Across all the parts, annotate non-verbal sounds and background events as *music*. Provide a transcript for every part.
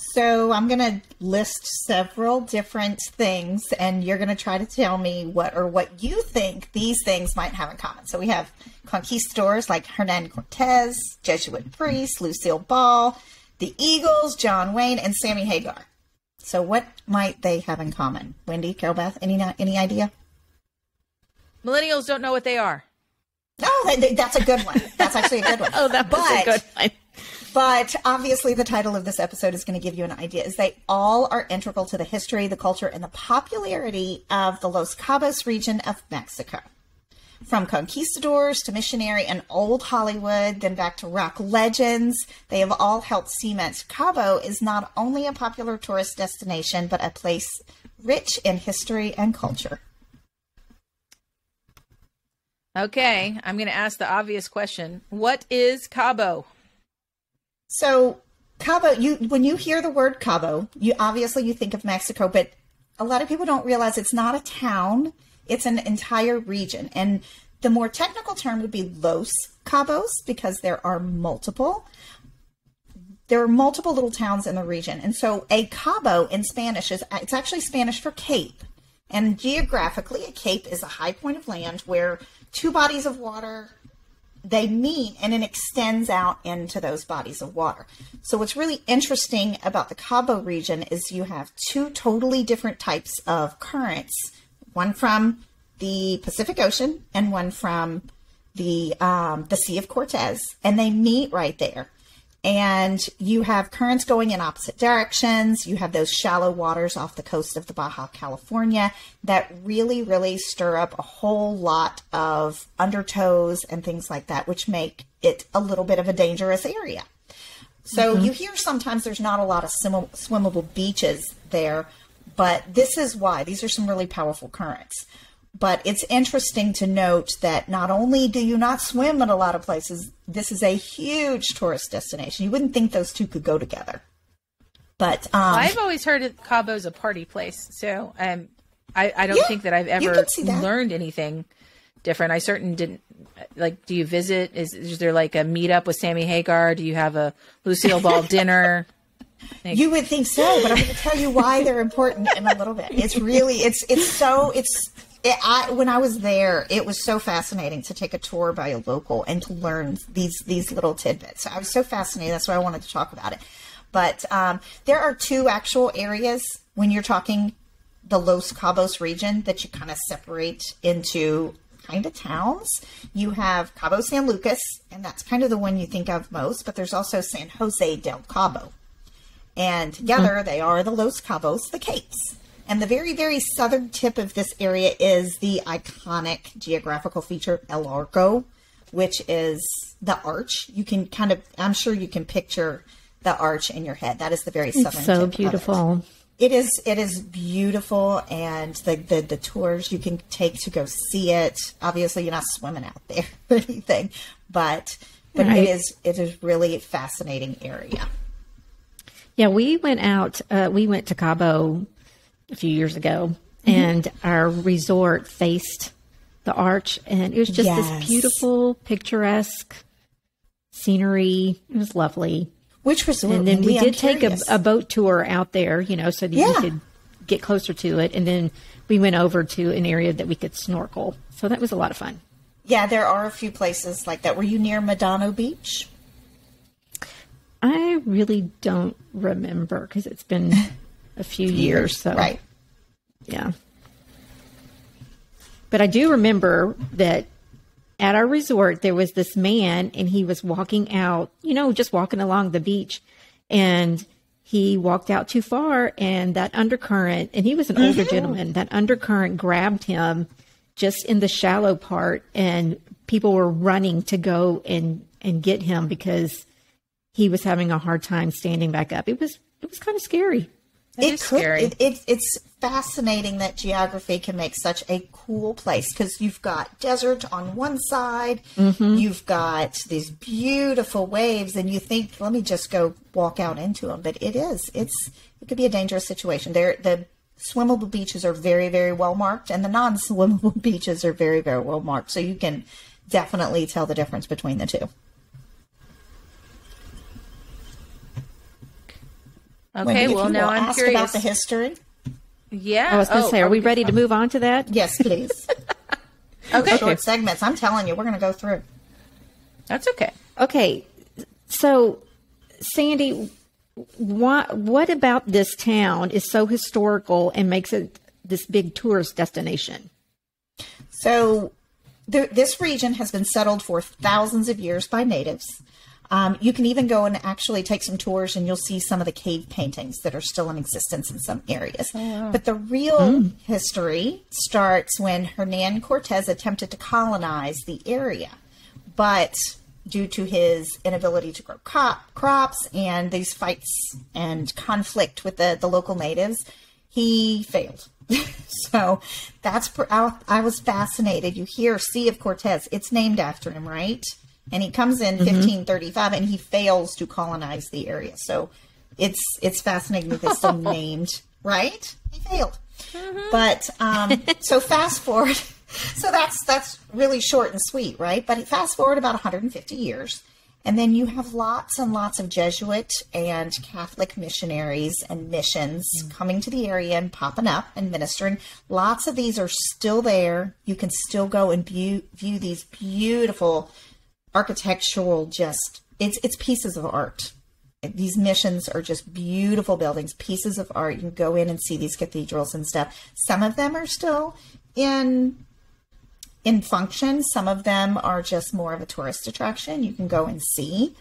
So I'm going to list several different things, and you're going to try to tell me what or what you think these things might have in common. So we have conquistadors like Hernan Cortez, Jesuit priests, Lucille Ball, the Eagles, John Wayne, and Sammy Hagar. So what might they have in common? Wendy, Carol Beth, any any idea? Millennials don't know what they are. Oh, that's a good one. That's actually a good one. *laughs* oh, that was but, a good one. But obviously, the title of this episode is going to give you an idea. Is they all are integral to the history, the culture, and the popularity of the Los Cabos region of Mexico. From conquistadors to missionary and old Hollywood, then back to rock legends, they have all helped cement Cabo is not only a popular tourist destination, but a place rich in history and culture. Okay, I'm going to ask the obvious question. What is Cabo? So, Cabo, you when you hear the word Cabo, you obviously you think of Mexico, but a lot of people don't realize it's not a town. It's an entire region. And the more technical term would be Los Cabos because there are multiple. There are multiple little towns in the region. And so a cabo in Spanish is it's actually Spanish for cape. And geographically, a cape is a high point of land where two bodies of water they meet and it extends out into those bodies of water. So what's really interesting about the Cabo region is you have two totally different types of currents one from the Pacific Ocean and one from the um, the Sea of Cortez, and they meet right there. And you have currents going in opposite directions. You have those shallow waters off the coast of the Baja California that really, really stir up a whole lot of undertows and things like that, which make it a little bit of a dangerous area. So mm-hmm. you hear sometimes there's not a lot of sim- swimmable beaches there, but this is why. These are some really powerful currents. But it's interesting to note that not only do you not swim in a lot of places, this is a huge tourist destination. You wouldn't think those two could go together. But um, I've always heard of Cabo's a party place, so um, I, I don't yeah, think that I've ever that. learned anything different. I certainly didn't. Like, do you visit? Is, is there like a meetup with Sammy Hagar? Do you have a Lucille Ball *laughs* dinner? You would think so, but I'm going to tell you why they're important in a little bit. It's really, it's, it's so, it's, it, I, when I was there, it was so fascinating to take a tour by a local and to learn these, these little tidbits. I was so fascinated. That's why I wanted to talk about it. But um, there are two actual areas when you're talking the Los Cabos region that you kind of separate into kind of towns. You have Cabo San Lucas, and that's kind of the one you think of most, but there's also San Jose del Cabo. And together mm-hmm. they are the Los Cabos, the Capes. And the very, very southern tip of this area is the iconic geographical feature El Arco, which is the arch. You can kind of, I'm sure you can picture the arch in your head. That is the very southern. It's so beautiful. It. it is. It is beautiful, and the, the the tours you can take to go see it. Obviously, you're not swimming out there *laughs* or anything, but but right. it is it is really a fascinating area. Yeah, we went out. Uh, we went to Cabo a few years ago, mm-hmm. and our resort faced the arch, and it was just yes. this beautiful, picturesque scenery. It was lovely. Which resort? And then we did take a, a, boat tour out there, you know, so that yeah. we could get closer to it, and then we went over to an area that we could snorkel. So that was a lot of fun. Yeah, there are a few places like that. Were you near Medano Beach? I really don't remember because it's been *laughs* a few years. So right, yeah. But I do remember that at our resort there was this man, and he was walking out. You know, just walking along the beach, and he walked out too far, and that undercurrent. And he was an mm-hmm. older gentleman. That undercurrent grabbed him just in the shallow part, and people were running to go and and get him because he was having a hard time standing back up. It was it was kind of scary. It, it could. It, it, it's fascinating that geography can make such a cool place because you've got desert on one side, mm-hmm. you've got these beautiful waves, and you think, let me just go walk out into them. But it is. It's it could be a dangerous situation. There, the swimmable beaches are very, very well marked, and the non-swimmable *laughs* beaches are very, very well marked. So you can definitely tell the difference between the two. Okay, well now I'm curious about the history. Yeah, I was going to oh, say, are, are we ready to move on to that? Yes, please. *laughs* okay, short segments. I'm telling you, we're going to go through. That's okay. Okay, so Sandy, what what about this town is so historical and makes it this big tourist destination? So, this region has been settled for thousands of years by natives. Um, you can even go and actually take some tours, and you'll see some of the cave paintings that are still in existence in some areas. Oh, wow. But the real mm. history starts when Hernan Cortez attempted to colonize the area. But due to his inability to grow crop, crops and these fights and conflict with the, the local natives, he failed. *laughs* so that's I, I was fascinated. You hear Sea of Cortez; it's named after him, right? And he comes in mm-hmm. 1535 and he fails to colonize the area. So it's it's fascinating that it's still *laughs* named, right? He failed. Mm-hmm. But um, so fast forward, *laughs* so that's that's really short and sweet, right? But fast forward about 150 years, and then you have lots and lots of Jesuit and Catholic missionaries and missions mm-hmm. coming to the area and popping up and ministering. Lots of these are still there. You can still go and view view these beautiful architectural just it's it's pieces of art. These missions are just beautiful buildings, pieces of art. You can go in and see these cathedrals and stuff. Some of them are still in in function. Some of them are just more of a tourist attraction. You can go and see.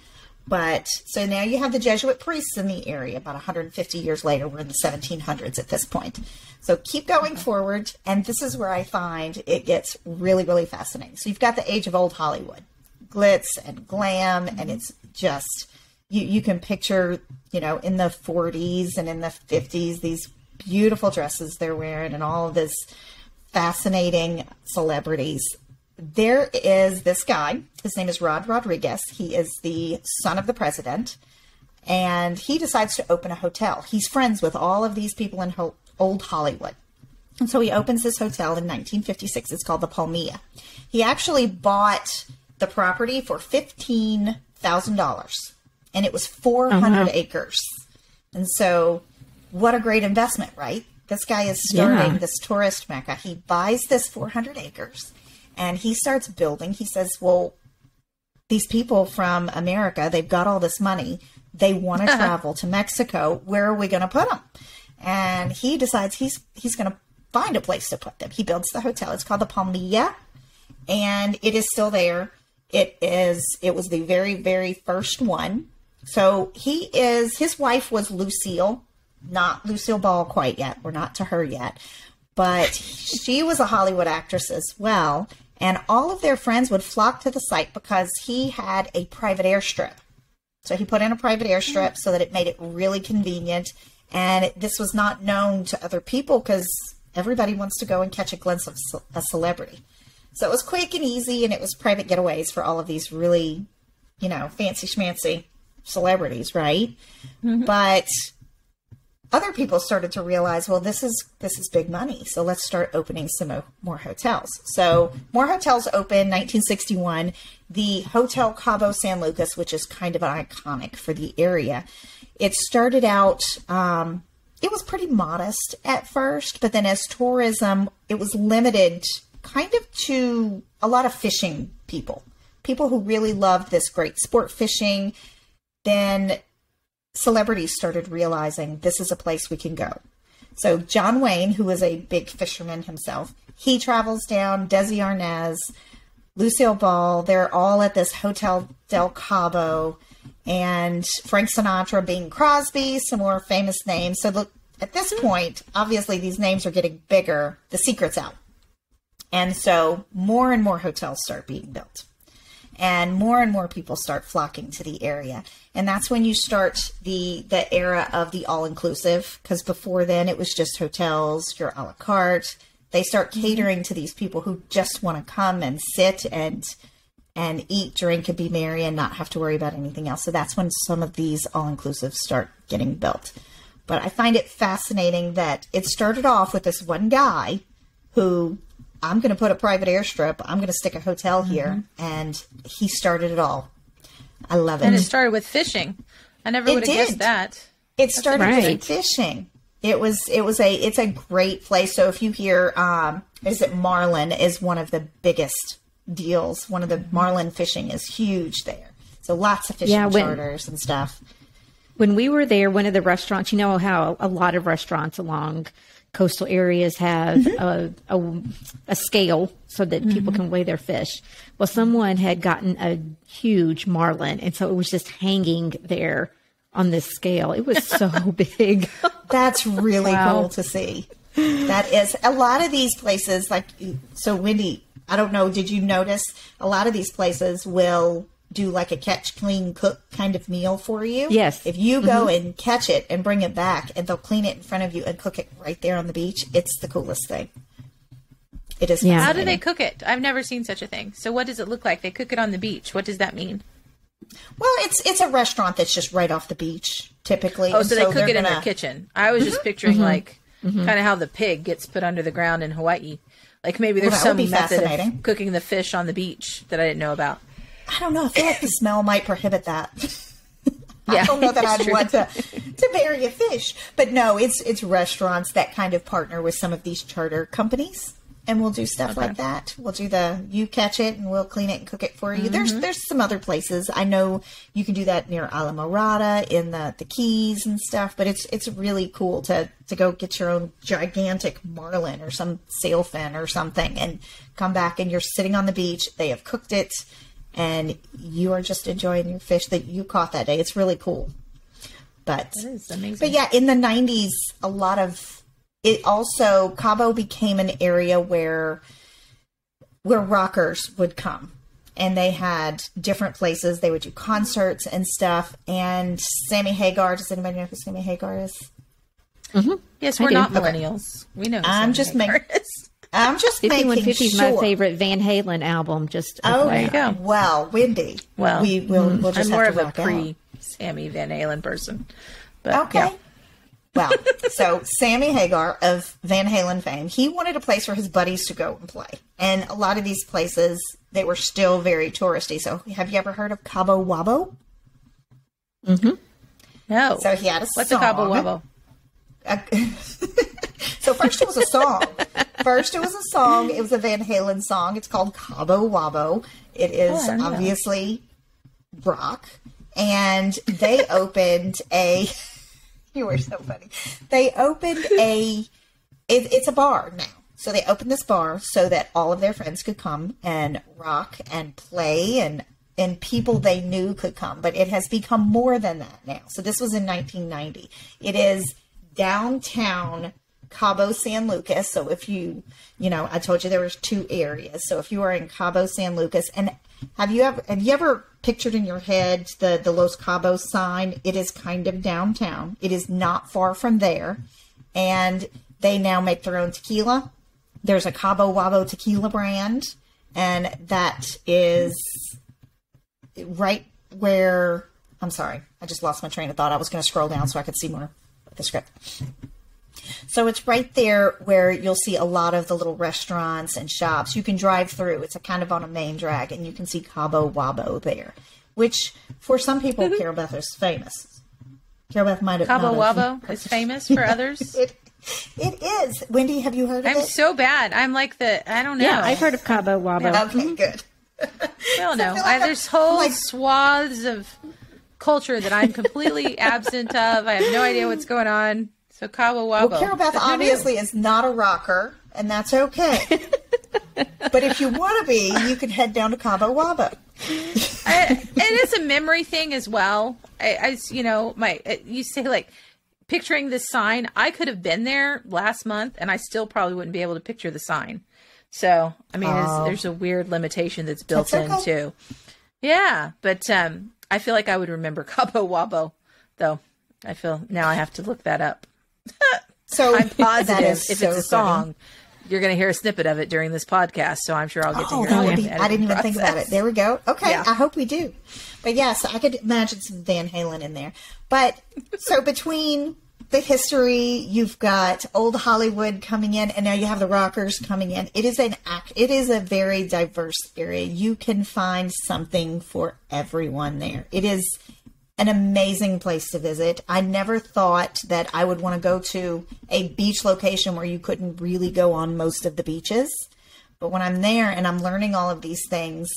But so now you have the Jesuit priests in the area about 150 years later. We're in the 1700s at this point. So keep going forward. And this is where I find it gets really, really fascinating. So you've got the age of old Hollywood glitz and glam, and mm-hmm. it's just you you can picture you know in the 40s and in the 50s these beautiful dresses they're wearing and all of this fascinating celebrities. There is this guy. His name is Rod Rodriguez. He is the son of the president, and he decides to open a hotel. He's friends with all of these people in ho- old Hollywood. And so he opens this hotel in 1956. It's called the Palmilla. He actually bought the property for fifteen thousand dollars, and it was four hundred uh-huh. acres. And so, what a great investment, right? This guy is starting yeah. this tourist mecca. He buys this four hundred acres, and he starts building. He says, "Well, these people from America, they've got all this money. They want to *laughs* travel to Mexico. Where are we going to put them?" And he decides he's he's going to find a place to put them. He builds the hotel. It's called the Palmilla, and it is still there. It is it was the very very first one. So he is his wife was Lucille, not Lucille Ball quite yet. We're not to her yet. But she was a Hollywood actress as well, and all of their friends would flock to the site because he had a private airstrip. So he put in a private airstrip so that it made it really convenient. And this was not known to other people because everybody wants to go and catch a glimpse of a celebrity. So it was quick and easy, and it was private getaways for all of these really, you know, fancy schmancy celebrities, right? Mm-hmm. But other people started to realize, well, this is this is big money, so let's start opening some more hotels. So more hotels open. 1961, the Hotel Cabo San Lucas, which is kind of iconic for the area. It started out. Um, it was pretty modest at first, but then as tourism, it was limited kind of to a lot of fishing people, people who really loved this great sport fishing. Then celebrities started realizing this is a place we can go. So John Wayne, who is a big fisherman himself, he travels down. Desi Arnaz, Lucille Ball, they're all at this Hotel Del Cabo, and Frank Sinatra, Bing Crosby, some more famous names. So look, at this point, obviously these names are getting bigger. The secret's out. And so more and more hotels start being built. And more and more people start flocking to the area. And that's when you start the the era of the all inclusive, because before then it was just hotels, your a la carte. They start mm-hmm. catering to these people who just want to come and sit and and eat, drink, and be merry and not have to worry about anything else. So that's when some of these all inclusive start getting built. But I find it fascinating that it started off with this one guy who I'm going to put a private airstrip. I'm going to stick a hotel mm-hmm. here. And he started it all. I love it. And it started with fishing. I never would have guessed that. It started right. with fishing. It was it was a it's a great place. So if you hear um is it marlin is one of the biggest deals. One of the marlin fishing is huge there. So lots of fishing yeah, when, charters and stuff. When we were there, one of the restaurants, you know how a lot of restaurants along coastal areas have mm-hmm. a, a, a, scale so that mm-hmm. people can weigh their fish. Well, someone had gotten a huge marlin, and so it was just hanging there on this scale. It was so *laughs* big. That's really wow. cool to see. That is a lot of these places, like so. Wendy, I don't know. Did you notice a lot of these places will do like a catch, clean, cook kind of meal for you? Yes. If you go mm-hmm. and catch it and bring it back, and they'll clean it in front of you and cook it right there on the beach, it's the coolest thing. It is. Yeah. How do they cook it? I've never seen such a thing. So what does it look like? They cook it on the beach. What does that mean? Well, it's it's a restaurant that's just right off the beach, typically. Oh, so, so they cook it gonna... in their kitchen. I was mm-hmm. just picturing mm-hmm. like mm-hmm. kind of how the pig gets put under the ground in Hawaii. Like maybe there's well, some method of cooking the fish on the beach that I didn't know about. I don't know. I feel like the smell might prohibit that. *laughs* yeah, I don't know that I'd true. want to to bury a fish, but no, it's it's restaurants that kind of partner with some of these charter companies and we'll do stuff okay. like that. We'll do the you catch it and we'll clean it and cook it for you. Mm-hmm. There's there's some other places. I know you can do that near Islamorada in the the Keys and stuff, but it's it's really cool to to go get your own gigantic marlin or some sailfin or something and come back and you're sitting on the beach. They have cooked it and you are just enjoying your fish that you caught that day. It's really cool. But but yeah, in the 90s a lot of it also Cabo became an area where where rockers would come and they had different places. They would do concerts and stuff. And Sammy Hagar, does anybody know who Sammy Hagar is? Mm-hmm. Yes, we're not millennials. Okay. We know. I'm just making. I'm just 5150 is sure. my favorite Van Halen album. Just oh, there you go. Well, Wendy. Well, we will. We'll just I'm more of a pre Sammy Van Halen person. But, okay. Yeah. Well, *laughs* so Sammy Hagar of Van Halen fame, he wanted a place for his buddies to go and play. And a lot of these places, they were still very touristy. So have you ever heard of Cabo Wabo? Mm-hmm. No. So he had a What's song. a Cabo Wabo? *laughs* so first it was a song. *laughs* First it was a song. It was a Van Halen song. It's called Cabo Wabo. It is oh, obviously rock. And they *laughs* opened a *laughs* you were so funny. They opened a. It, it's a bar now. So they opened this bar so that all of their friends could come and rock and play and and people they knew could come. But it has become more than that now. So this was in 1990. It is downtown Cabo San Lucas. So if you, you know, I told you there was two areas. So if you are in Cabo San Lucas, and have you ever have you ever pictured in your head the the Los Cabos sign? It is kind of downtown. It is not far from there, and they now make their own tequila. There's a Cabo Wabo tequila brand, and that is right where. I'm sorry, I just lost my train of thought. I was going to scroll down so I could see more of the script. So it's right there where you'll see a lot of the little restaurants and shops. You can drive through. It's a kind of on a main drag, and you can see Cabo Wabo there, which for some people, mm-hmm. Carol is famous. Carol Beth might have Cabo Wabo is famous for others. *laughs* it, it is. Wendy, have you heard of I'm it? I'm so bad. I'm like the I don't know. Yeah, I've heard of Cabo Wabo. Okay, mm-hmm. good. I don't know. I, there's whole like, swaths of culture that I'm completely absent of. I have no idea what's going on. So Cabo Wabo. Well, Carol Beth obviously is not a rocker, and that's okay. *laughs* but if you want to be, you can head down to Cabo Wabo. It is a memory thing as well. I, I you know, my you say like picturing this sign. I could have been there last month, and I still probably wouldn't be able to picture the sign. So, I mean, oh. there's a weird limitation that's built that's okay. in too. Yeah, but um, I feel like I would remember *laughs* Cabo Wabo, though. I feel now I have to look that up. So I'm *laughs* positive if so it's a song, funny. you're going to hear a snippet of it during this podcast. So I'm sure I'll get oh, to hear it. Be, I didn't even process. think about it. There we go. Okay, yeah. I hope we do. But yes, I could imagine some Van Halen in there. But so *laughs* between the history, you've got old Hollywood coming in, and now you have the rockers coming in. It is an act. It is a very diverse area. You can find something for everyone there. It is an amazing place to visit. I never thought that I would want to go to a beach location where you couldn't really go on most of the beaches. But when I'm there and I'm learning all of these things,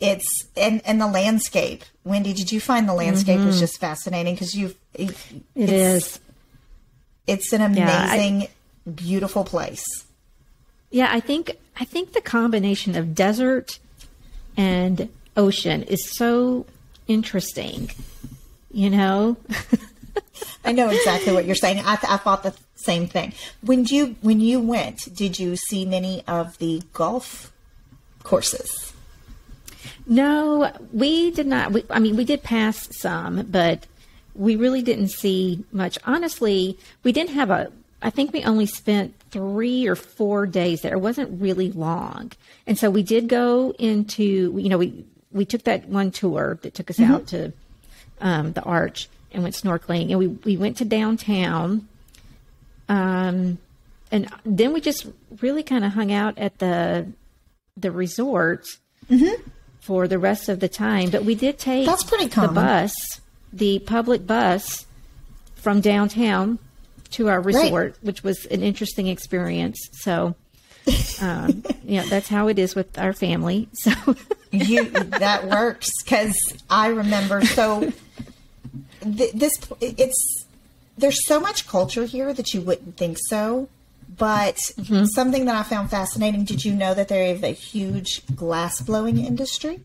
it's and and the landscape. Wendy, did you find the landscape mm-hmm. was just fascinating because you've it, it is. It's an amazing, yeah, I, beautiful place. Yeah, I think I think the combination of desert and ocean is so interesting. You know. *laughs* I know exactly what you're saying. I, th- I thought the same thing. When you when you went, did you see many of the golf courses? No, we did not. We, I mean, we did pass some, but we really didn't see much. Honestly, we didn't have a. I think we only spent three or four days there. It wasn't really long, and so we did go into. You know, we we took that one tour that took us mm-hmm. out to um, the Arch and went snorkeling, and we we went to downtown. Um, and then we just really kind of hung out at the the resort. Mm-hmm for the rest of the time. But we did take That's pretty common. the bus, the public bus from downtown to our resort, right. which was an interesting experience. So, um, *laughs* yeah, that's how it is with our family. So *laughs* you that works because I remember so th- this it's there's so much culture here that you wouldn't think so. But mm-hmm. something that I found fascinating did you know that there is a huge glass blowing industry?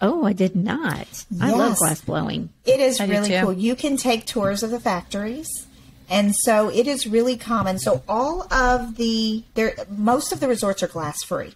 Oh, I did not. Yes. I love glass blowing. It is I really cool. You can take tours of the factories. And so it is really common. So all of the there most of the resorts are glass free.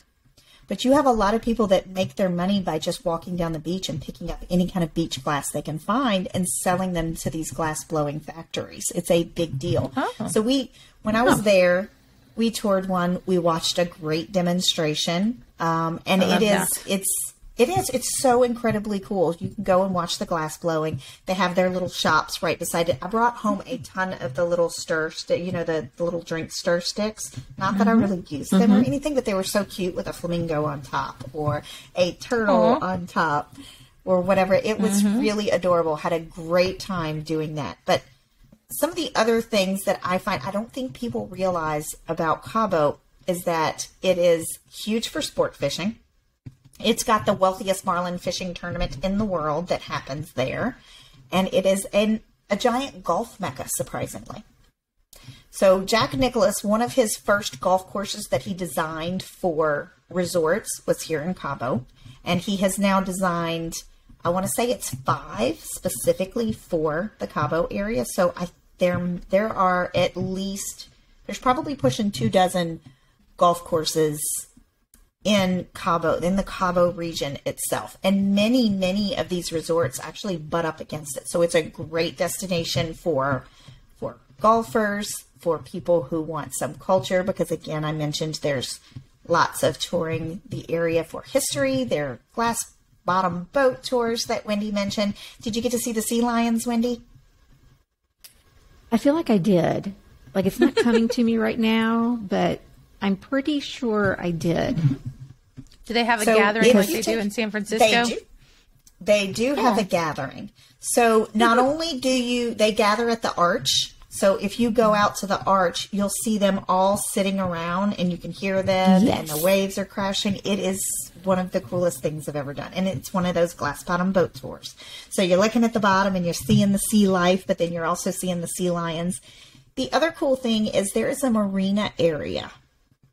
But you have a lot of people that make their money by just walking down the beach and picking up any kind of beach glass they can find and selling them to these glass blowing factories. It's a big deal. Oh. So we when I was oh. there, we toured one. We watched a great demonstration, um, and it is that. it's it is. It's so incredibly cool. You can go and watch the glass blowing. They have their little shops right beside it. I brought home a ton of the little stir, st- you know, the, the, little drink stir sticks. Not that mm-hmm. I really used them mm-hmm. or anything, but they were so cute with a flamingo on top or a turtle Aww. on top or whatever. It was mm-hmm. really adorable. Had a great time doing that. But some of the other things that I find I don't think people realize about Cabo is that it is huge for sport fishing. It's got the wealthiest marlin fishing tournament in the world that happens there, and it is an, a giant golf mecca, surprisingly. So, Jack Nicklaus, one of his first golf courses that he designed for resorts was here in Cabo, and he has now designed, I want to say it's five specifically for the Cabo area. So, I there there are at least there's probably pushing two dozen golf courses in Cabo, in the Cabo region itself. And many, many of these resorts actually butt up against it. So it's a great destination for for golfers, for people who want some culture, because again, I mentioned there's lots of touring the area for history. There are glass bottom boat tours that Wendy mentioned. Did you get to see the sea lions, Wendy? I feel like I did. Like it's not coming to me right now, but I'm pretty sure I did. *laughs* Do they have a so gathering like they do in San Francisco? They do, they do have a gathering. So not *laughs* only do you they gather at the arch. So if you go out to the arch, you'll see them all sitting around and you can hear them yes. and the waves are crashing. It is one of the coolest things I've ever done. And it's one of those glass bottom boat tours. So you're looking at the bottom and you're seeing the sea life, but then you're also seeing the sea lions. The other cool thing is there is a marina area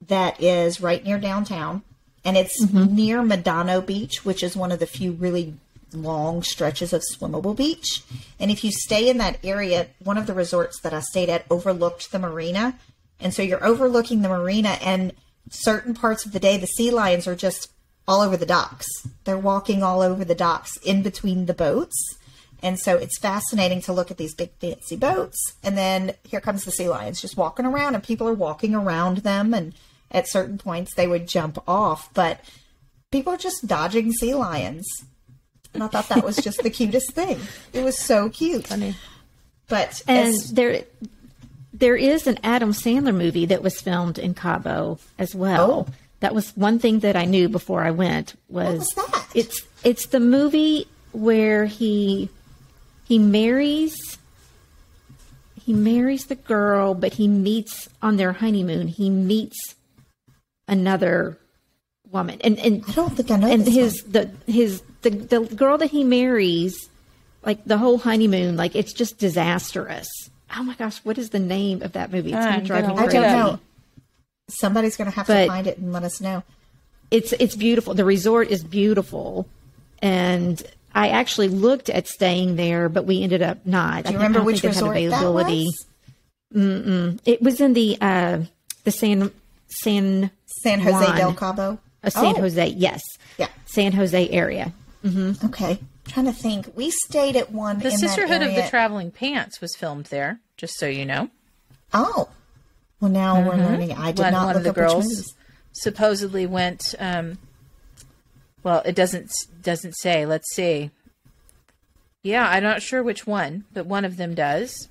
that is right near downtown, and it's mm-hmm. near Medano Beach, which is one of the few really long stretches of swimmable beach. And if you stay in that area, one of the resorts that I stayed at overlooked the marina. And so you're overlooking the marina, and certain parts of the day, the sea lions are just all over the docks. They're walking all over the docks in between the boats. And so it's fascinating to look at these big fancy boats. And then here comes the sea lions just walking around, and people are walking around them and at certain points they would jump off, but people are just dodging sea lions. And I thought that was just the cutest thing. It was so cute. Funny. But and as, there there is an Adam Sandler movie that was filmed in Cabo as well. Oh. That was one thing that I knew before I went was, was it's it's the movie where he he marries he marries the girl, but he meets on their honeymoon. He meets another woman, and and I don't think I know. And his one. the his the the girl that he marries, like the whole honeymoon, like it's just disastrous. Oh my gosh, what is the name of that movie? It's going to drive me crazy. I don't know. Somebody's going to have but to find it and let us know. It's it's beautiful. The resort is beautiful, and I actually looked at staying there, but we ended up not. Do you I remember which resort availability. that was? Mm-mm. It was in the uh, the San San San Jose Juan, del Cabo. Uh, San oh. Jose, yes. Yeah. San Jose area. Mm-hmm. Okay. I'm trying to think. We stayed at one. The Sisterhood of the Traveling Pants was filmed there. Just so you know. Oh. Well, now mm-hmm. we're learning. I did one, not one look of the girls supposedly went. Um, well, it doesn't doesn't say. Let's see. Yeah, I'm not sure which one, but one of them does.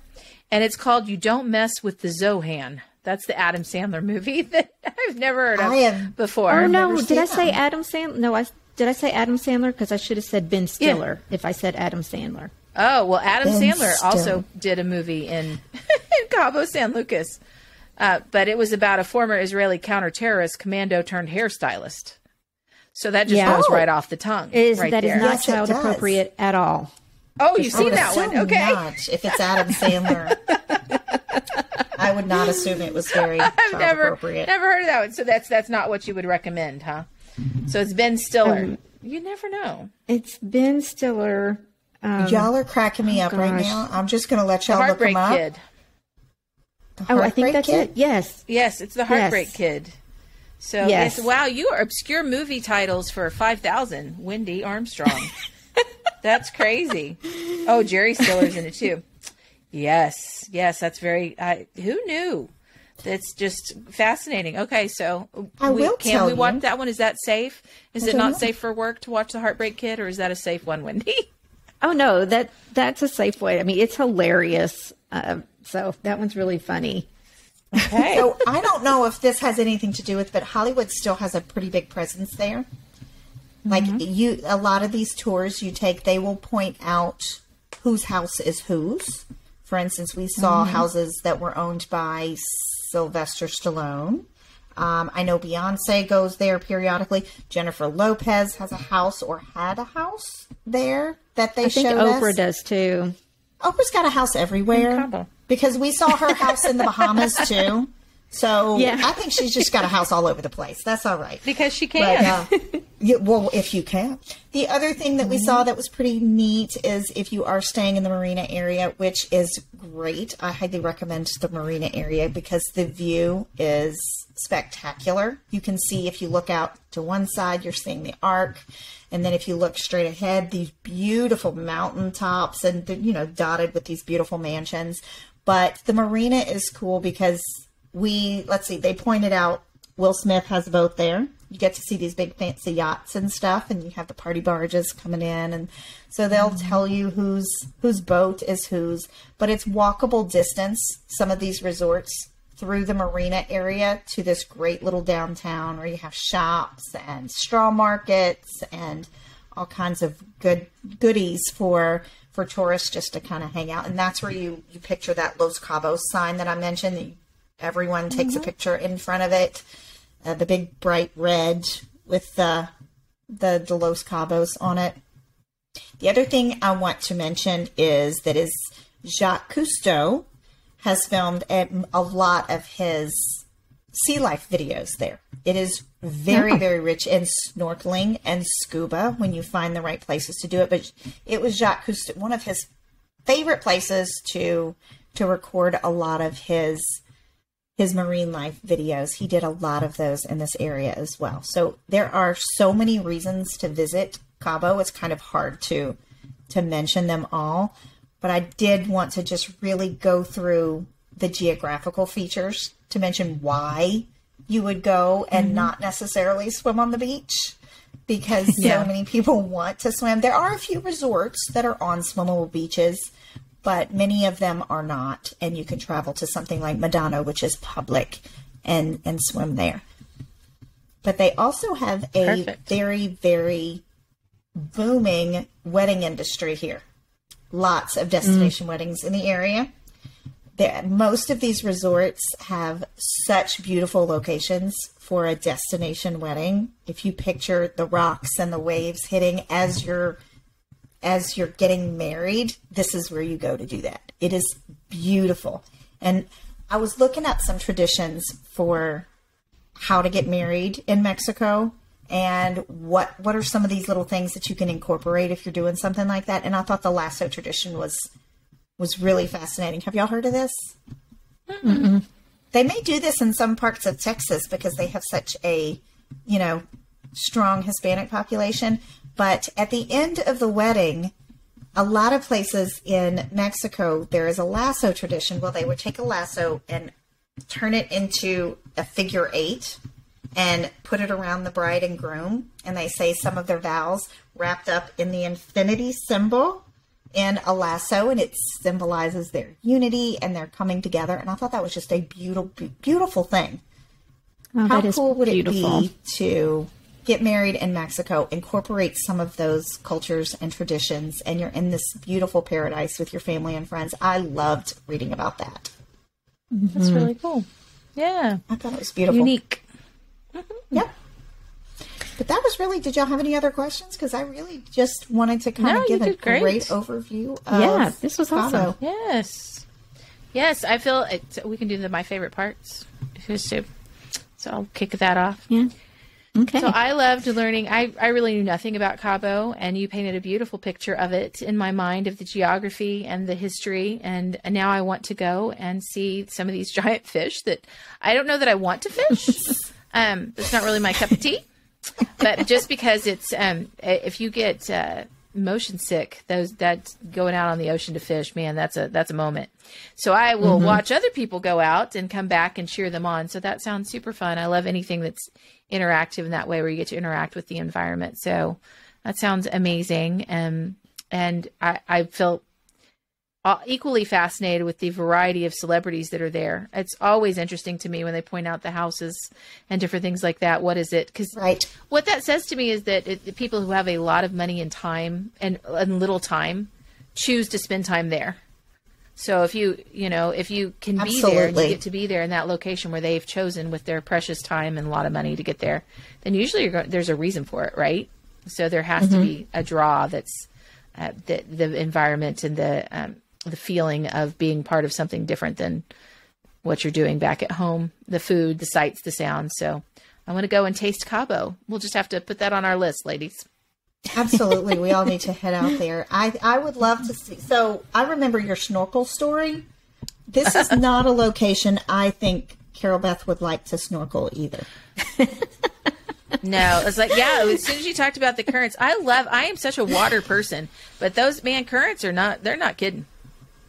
And it's called You Don't Mess with the Zohan. That's the Adam Sandler movie *laughs* that I've never heard of have, before. Oh no, did I say Adam Sandler? No, I did I say Adam Sandler because I should have said Ben Stiller yeah. if I said Adam Sandler. Oh, well Adam ben Sandler Stiller. also did a movie in, in *laughs* Cabo San Lucas. Uh, but it was about a former Israeli counter-terrorist commando turned hairstylist. So that just yeah. goes oh. right off the tongue. Is right that is not yes, child appropriate at all? Oh, you've seen that one? Okay. Not, if it's Adam *laughs* Sandler, I would not assume it was *laughs* very I've never appropriate. never heard of that one. So that's that's not what you would recommend, huh? So it's Ben Stiller. Um, you never know. It's Ben Stiller. Um, y'all are cracking me oh up gosh. right now. I'm just going to let y'all look him up. Kid. oh, I think that's kid? it. Yes. Yes, it's the Heartbreak yes. Kid. So yes. yes, wow, you are obscure movie titles for five thousand. Wendy Armstrong. *laughs* that's crazy. Oh, Jerry Stiller's in it too. Yes, yes, that's very. Uh, who knew? That's just fascinating. Okay, so I we, will can we watch that one? Is that safe? Is it not know. safe for work to watch the Heartbreak Kid, or is that a safe one, Wendy? *laughs* Oh no, that that's a safe way. I mean, it's hilarious. Uh, so that one's really funny. Okay. so I don't know if this has anything to do with, but Hollywood still has a pretty big presence there. Like mm-hmm. you, a lot of these tours you take, they will point out whose house is whose. For instance, we saw mm-hmm. houses that were owned by Sylvester Stallone. Um, I know Beyonce goes there periodically. Jennifer Lopez has a house or had a house there that they I think Oprah us. does too. Oprah's got a house everywhere because we saw her house in the Bahamas too. So yeah. I think she's just got a house all over the place. That's all right because she can. But, uh, *laughs* yeah, well, if you can. The other thing that we mm-hmm. saw that was pretty neat is if you are staying in the marina area, which is great. I highly recommend the marina area because the view is spectacular. You can see if you look out to one side, you're seeing the arc. And then if you look straight ahead, these beautiful mountain tops and, you know, dotted with these beautiful mansions. But the marina is cool because we, let's see, they pointed out Will Smith has a boat there. You get to see these big fancy yachts and stuff, and you have the party barges coming in, and so they'll mm-hmm. tell you whose whose boat is whose. But it's walkable distance. Some of these resorts through the marina area to this great little downtown where you have shops and straw markets and all kinds of good goodies for for tourists just to kind of hang out and that's where you you picture that Los Cabos sign that I mentioned everyone takes mm-hmm. a picture in front of it uh, the big bright red with the the, the Los Cabos on it the other thing I want to mention is that is Jacques Cousteau has filmed a, a lot of his sea life videos there. It is very, very rich in snorkeling and scuba when you find the right places to do it. But it was Jacques Cousteau, one of his favorite places to to record a lot of his his marine life videos. He did a lot of those in this area as well. So there are so many reasons to visit Cabo. It's kind of hard to to mention them all but I did want to just really go through the geographical features to mention why you would go and mm-hmm. not necessarily swim on the beach because yeah. so many people want to swim. There are a few resorts that are on swimmable beaches, but many of them are not. And you can travel to something like Medano, which is public, and, and swim there. But they also have a Perfect. very, very booming wedding industry here. Lots of destination mm. weddings in the area. There, most of these resorts have such beautiful locations for a destination wedding. If you picture the rocks and the waves hitting as you're as you're getting married, this is where you go to do that. It is beautiful. And I was looking at some traditions for how to get married in Mexico and what what are some of these little things that you can incorporate if you're doing something like that. And I thought the lasso tradition was was really fascinating. Have y'all heard of this? Mm-mm. They may do this in some parts of Texas because they have such a, you know, strong Hispanic population. But at the end of the wedding, a lot of places in Mexico, there is a lasso tradition where they would take a lasso and turn it into a figure eight and put it around the bride and groom. And they say some of their vows wrapped up in the infinity symbol in a lasso, and it symbolizes their unity and their coming together. And I thought that was just a beautiful, beautiful thing. Oh, How cool would beautiful. it be to get married in Mexico, incorporate some of those cultures and traditions, and you're in this beautiful paradise with your family and friends? I loved reading about that. Mm-hmm. That's really cool. Yeah. I thought it was beautiful. Unique. Mm-hmm. Yep. But that was really. Did y'all have any other questions? Because I really just wanted to kind no, of give a great. great. overview. yeah, this was Cabo. awesome. Yes, yes. I feel it, we can do the my favorite parts. So I'll kick that off. Yeah. Okay. So I loved learning. I, I really knew nothing about Cabo, and you painted a beautiful picture of it in my mind of the geography and the history. And now I want to go and see some of these *laughs* giant fish that I don't know that I want to fish. *laughs* um, it's not really my cup of tea but just because it's um, if you get uh, motion sick, those that going out on the ocean to fish, man, that's a that's a moment. So I will mm-hmm. watch other people go out and come back and cheer them on. So that sounds super fun. I love anything that's interactive in that way, where you get to interact with the environment. So that sounds amazing. Um, and I, I feel equally fascinated with the variety of celebrities that are there. It's always interesting to me when they point out the houses and different things like that. What is it? Because right. what that says to me is that it, the people who have a lot of money and time and, and little time choose to spend time there. So if you you know if you can Absolutely. be there and you get to be there in that location where they've chosen with their precious time and a lot of money to get there, then usually there's a reason for it, right? So there has mm-hmm. to be a draw that's uh, the the environment and the um, the feeling of being part of something different than what you're doing back at home the food the sights the sounds so i want to go and taste cabo we'll just have to put that on our list ladies absolutely we all need to head out there i i would love to see so i remember your snorkel story this is not a location i think carol beth would like to snorkel either no, it's like yeah. As soon as you talked about the currents, I love. I am such a water person, but those man currents are not. They're not kidding.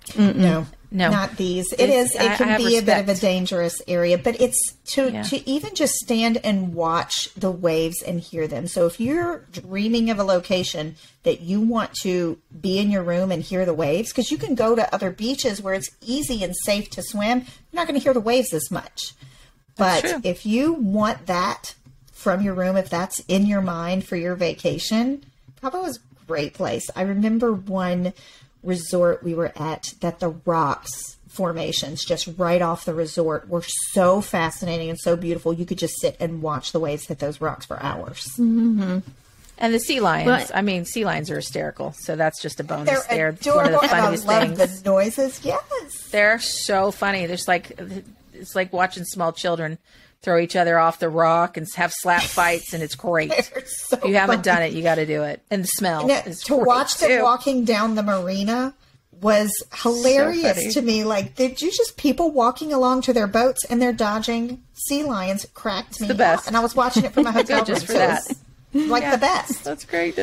Mm-mm. No, no, not these. It is. It can be respect. a bit of a dangerous area, but it's to yeah. to even just stand and watch the waves and hear them. So if you're dreaming of a location that you want to be in your room and hear the waves, because you can go to other beaches where it's easy and safe to swim, you're not going to hear the waves as much. But if you want that from your room, if that's in your mind for your vacation, Cabo is a great place. I remember one resort we were at that the rocks formations just right off the resort were so fascinating and so beautiful. You could just sit and watch the waves hit those rocks for hours. Mm-hmm. And the sea lions. But, I mean, sea lions are hysterical, so that's just a bonus. They're, adorable. One of the funniest I love things. The noises, yes. They're so funny. There's like it's like watching small children throw each other off the rock and have slap *laughs* fights, and it's great. so if you haven't done it, you got to do it. And the smell and to watch too. them walking down the marina was hilarious so to me. Like, did you just people walking along to their boats and they're dodging sea lions? Cracked it's me the best. Up. And I was watching it from a *laughs* hotel just for that. Like yeah, the best. *laughs* That's great.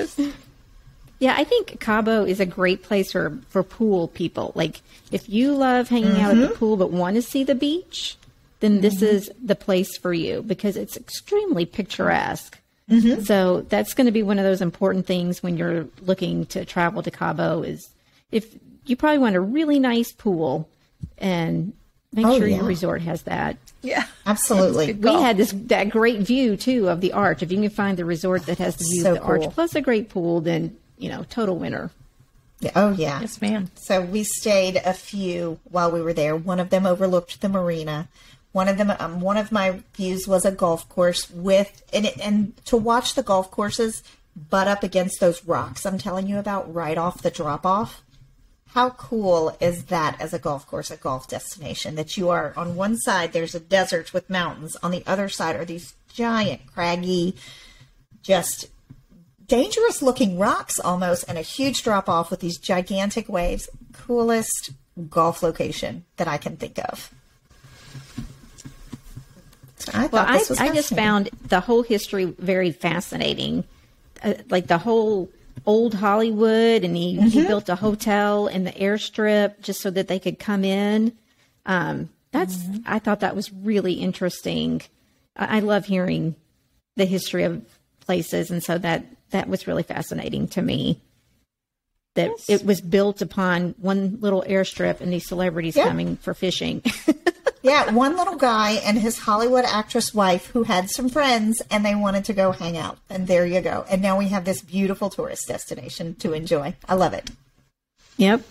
Yeah, I think Cabo is a great place for, for pool people. Like, if you love hanging mm-hmm. out at the mm-hmm. pool but want to see the beach, then mm-hmm. this is the place for you because it's extremely picturesque. Mm-hmm. So that's going to be one of those important things when you're looking to travel to Cabo is if you probably want a really nice pool and Make oh, sure yeah. your resort has that. Yeah, *laughs* absolutely. we had this that great view too of the arch. If you can find the resort that has the view so of the cool. arch plus a great pool, then you know total winner. Yeah, oh yeah, yes, ma'am. So we stayed a few while we were there. One of them overlooked the marina. One of them, um, one of my views was a golf course with, and and to watch the golf courses butt up against those rocks I'm telling you about right off the drop off how cool is that as a golf course, a golf destination? That you are on one side, there's a desert with mountains. On the other side are these giant, craggy, just dangerous looking rocks almost, and a huge drop off with these gigantic waves. Coolest golf location that I can think of. I well, I, I just found the whole history very fascinating. Uh, like the whole old Hollywood, and he, mm-hmm. he built a hotel in the airstrip just so that they could come in. Um, that's mm-hmm. I thought that was really interesting. I, I love hearing the history of places, and so that that was really fascinating to me. That yes. it was built upon one little airstrip and these celebrities coming for fishing. *laughs* yeah, one little guy and his Hollywood actress wife who had some friends and they wanted to go hang out. And there you go. And now we have this beautiful tourist destination to enjoy. I love it. Yep.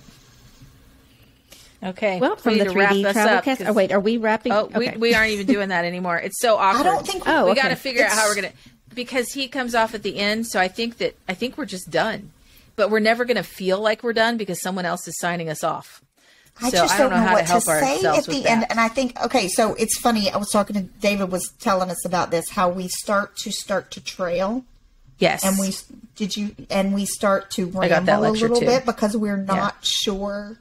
Okay. Well, from the 3D TravelCast. Oh, wait, are we wrapping? Oh, okay. we, we aren't even doing that anymore. It's so awkward. *laughs* I don't think. Oh, we got to figure it's... out how we're gonna because he comes off at the end. So I think that I think we're just done, but we're never gonna feel like we're done because someone else is signing us off. I so just I don't, don't know, know what to, to say at the that. end. And I think okay, so it's funny. I was talking to David was telling us about this how we start to start to trail. Yes, and we did you and we start to ramble a little too. bit because we're not yeah. sure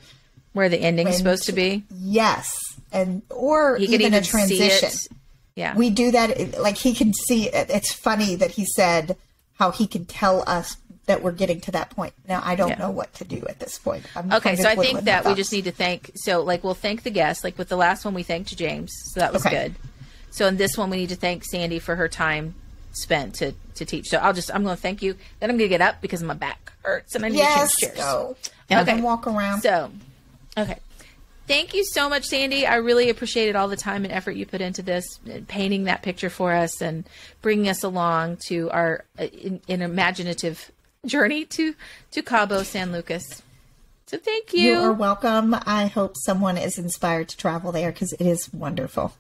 where the ending's supposed to, to be. Yes, and or even, even a transition. Yeah, we do that. Like he can see. It. It's funny that he said how he can tell us that we're getting to that point. Now I don't yeah. know what to do at this point. I'm okay, so I think that we just need to thank. So like we'll thank the guests. Like with the last one, we thanked James, so that was okay. good. So in this one, we need to thank Sandy for her time spent to to teach. So I'll just I'm going to thank you. Then I'm going to get up because my back hurts and I need yes, to change chairs. Go. Okay, and walk around. So okay. Thank you so much, Sandy. I really appreciated all the time and effort you put into this, painting that picture for us and bringing us along to our uh, in, in imaginative journey to to Cabo San Lucas. So thank you. You are welcome. I hope someone is inspired to travel there because it is wonderful.